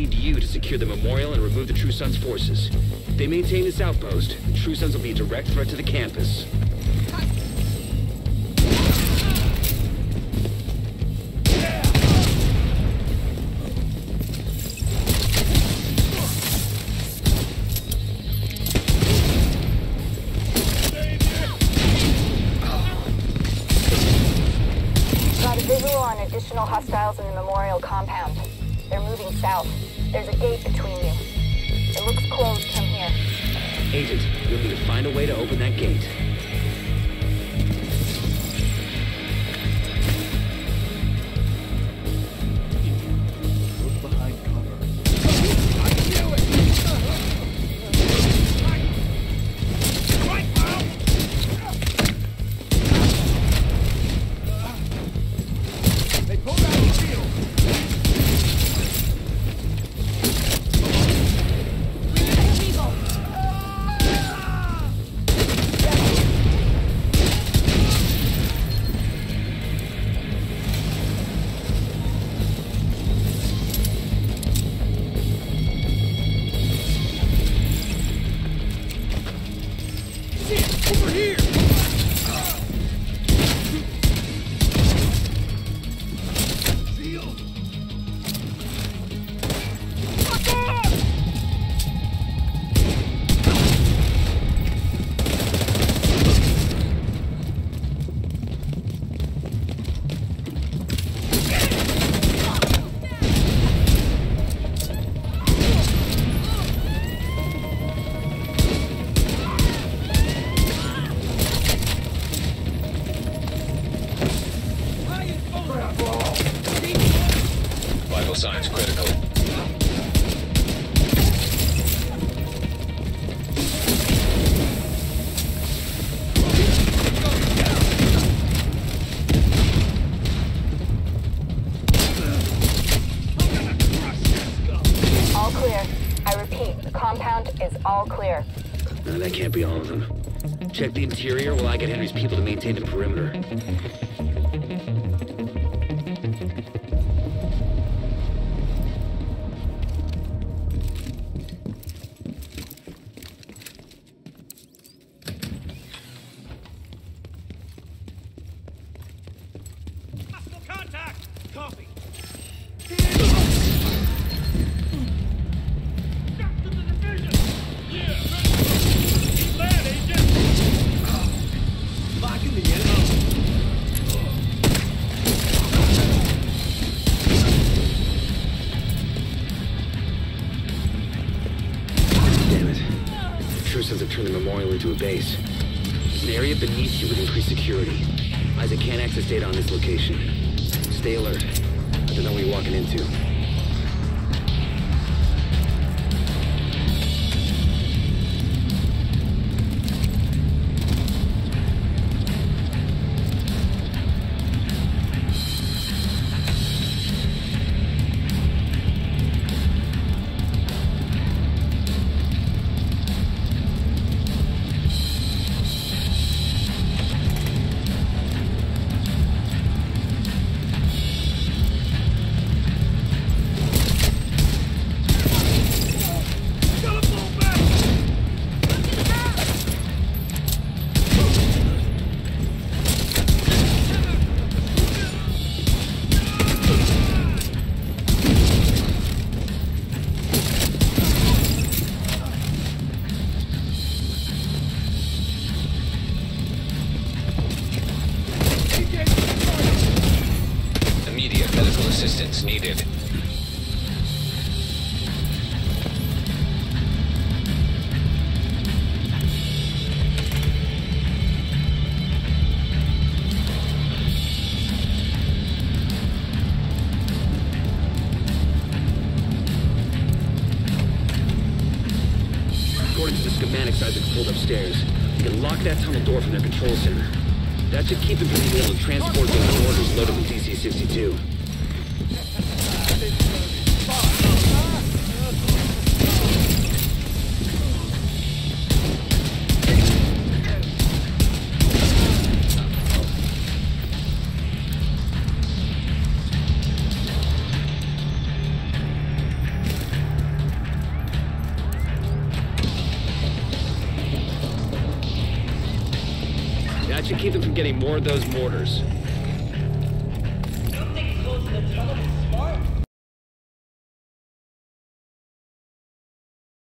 need you to secure the memorial and remove the True Sons forces. If they maintain this outpost, the True Sons will be a direct threat to the campus. Got a visual on additional hostiles in the memorial compound. They're moving south. There's a gate between you. It looks closed from here. Agent, you'll need to find a way to open that gate. Signs critical. All clear. I repeat, the compound is all clear. No, that can't be all of them. Check the interior while I get Henry's people to maintain the perimeter. Turned the memorial into a base. An area beneath you with increased security. ISAC can't access data on this location. Stay alert. I don't know what you're walking into. According to the schematics ISAC pulled upstairs, you can lock that tunnel door from their control center. That should keep them from being able to transport those orders loaded with DC-62. That should keep them from getting more of those mortars. You think close to the tunnel is smart?